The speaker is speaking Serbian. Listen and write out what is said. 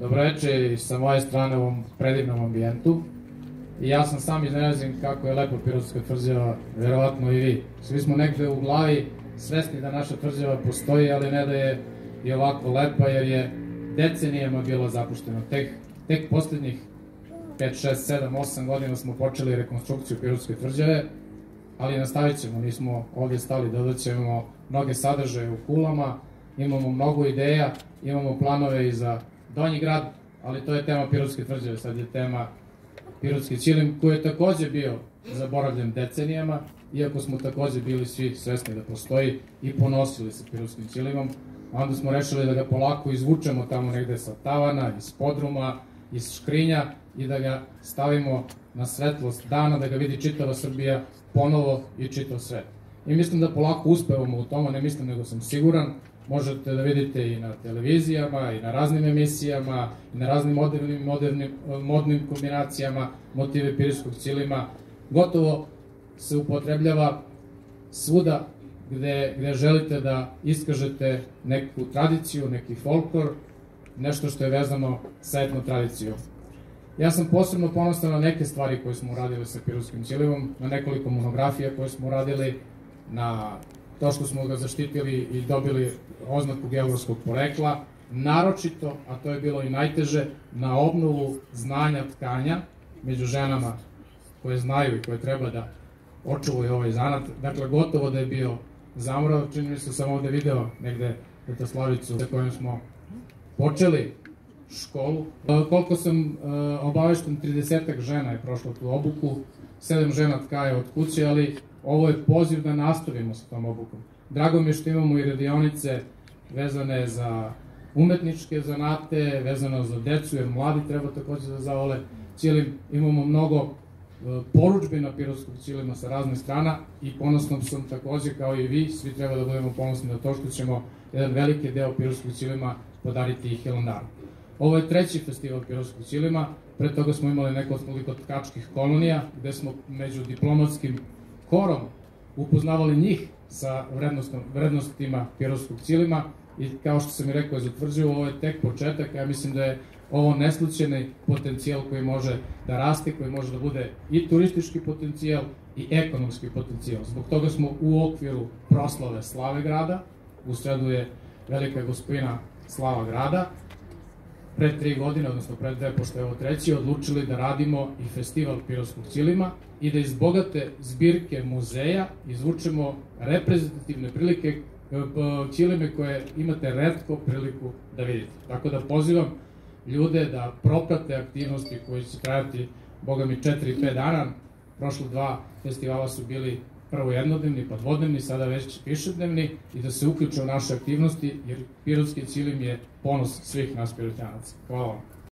Dobroveče i sa moje strane u ovom predivnom ambijentu. I ja sam sam iznenađen kako je lepo Pirotska tvrđava, verovatno i vi. Svi smo negde u glavi svesni da naša tvrđava postoji, ali ne da je i ovako lepa, jer je decenijama bila zapuštena. Tek, tek poslednjih 5, 6, 7, 8 godina smo počeli rekonstrukciju Pirotske tvrđave, ali nastavit ćemo, nismo ovde stali, dodat ćemo mnoge sadržaje u kulama, imamo mnogo ideja, imamo planove i za Donji grad, ali to je tema Pirotske tvrđave, sad je tema Pirotski Čilim, koji je takođe bio zaboravljen decenijama, iako smo takođe bili svi svesni da postoji i ponosili se Pirotskim Čilimom, onda smo rešili da ga polako izvučemo tamo negde sa tavana, iz podruma, iz škrinja i da ga stavimo na svetlost dana, da ga vidi čitava Srbija ponovo i čitav svet. I mislim da polako uspevamo u tome, ne mislim nego sam siguran, možete da vidite i na televizijama, i na raznim emisijama, i na raznim modernim, modernim, modnim kombinacijama motive pirijskog cilima. Gotovo se upotrebljava svuda gde, gde želite da iskažete neku tradiciju, neki folklor, nešto što je vezano sa etno tradicijom. Ja sam posebno ponosan na neke stvari koje smo uradili sa Pirovskim cilivom, na nekoliko monografija koje smo uradili, na to što smo ga zaštitili i dobili oznaku geografskog porekla, naročito, a to je bilo i najteže, na obnovu znanja tkanja među ženama koje znaju i koje treba da očuvaju ovaj zanat. Dakle, gotovo da je bio zamorao, čini mi se sam ovde video negde Slavicu sa kojom smo počeli školu. E, koliko sam e, obavešten, 30 žena je prošlo tu obuku, 7 žena tkaje od kuće, ali ovo je poziv da nastavimo sa tom obukom. Drago mi je što imamo i radionice vezane za umetničke zanate, vezano za decu, jer mladi treba takođe da zavole cilim. Imamo mnogo e, poručbe na Pirotskog cilima sa raznih strana i ponosnom sam takođe kao i vi, svi treba da budemo ponosni na to što ćemo jedan veliki deo Pirotskog cilima podariti i Hilandaru. Ovo je treći festival Pirotskog cilima, pre toga smo imali nekoliko tkačkih kolonija, gde smo među diplomatskim korom upoznavali njih sa vrednostima pirovskog cilima i kao što sam i rekao, zatvrđuju, ovo je tek početak, ja mislim da je ovo neslučeni potencijal koji može da raste, koji može da bude i turistički potencijal i ekonomski potencijal. Zbog toga smo u okviru proslave Slave grada, u sredu je velika gospodina Slava grada, pre tri godine, odnosno pre dve, pošto je ovo treći, odlučili da radimo i festival pirovskog cilima i da iz bogate zbirke muzeja izvučemo reprezentativne prilike ćilime e, koje imate redko priliku da vidite. Tako da pozivam ljude da proprate aktivnosti koje će trajati, boga mi, 4-5 dana. Prošlo dva festivala su bili prvo jednodnevni, pa dvodnevni, sada već višednevni i da se uključe u naše aktivnosti, jer Pirotski cilim je ponos svih nas pirotjanaca. Hvala vam.